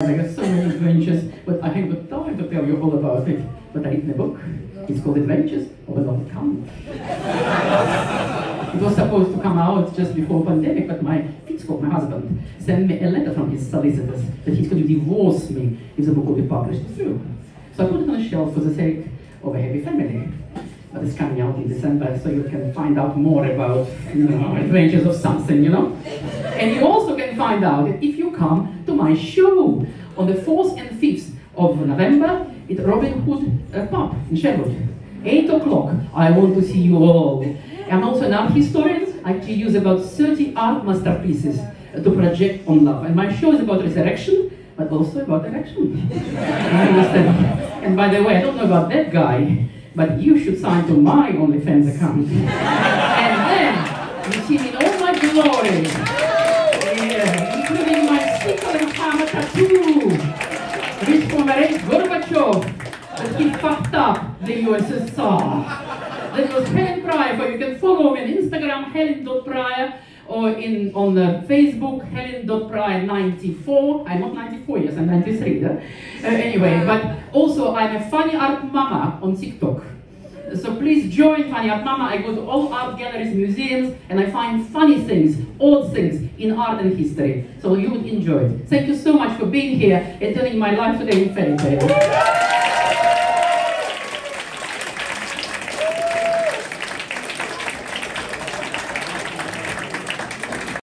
I got so many adventures, but I haven't got time to tell you all about it. But I written a book. It's called Adventures of a Long Count. it was supposed to come out just before pandemic, but my Fitzko, my husband, sent me a letter from his solicitors that he's going to divorce me if the book will be published through. So I put it on a shelf for the sake of a happy family. But it's coming out in December, so you can find out more about you know, adventures of something, you know. And you also can find out if you come to my show on the 4th and 5th of November at Robin Hood uh, Pub in Sherwood. 8 o'clock. I want to see you all. I'm also an art historian. I use about 30 art masterpieces to project on love. And my show is about resurrection, but also about election. and by the way, I don't know about that guy, but you should sign to my OnlyFans account. and then you see me in all my glory. Yeah, including my sickle and hammer tattoo, commemorates Gorbachev that he fucked up the USSR. That was Helen Prior, so you can follow me on Instagram, helen.pryor, or in on the Facebook, helen.pryor94. I'm not 94 years, I'm 93. Uh, anyway, but also I'm a funny art mama on TikTok. So please join Funny Art Mama. I go to all art galleries, museums, and I find funny things, old things in art and history. So you would enjoy it. Thank you so much for being here and telling my life today in fairy tale.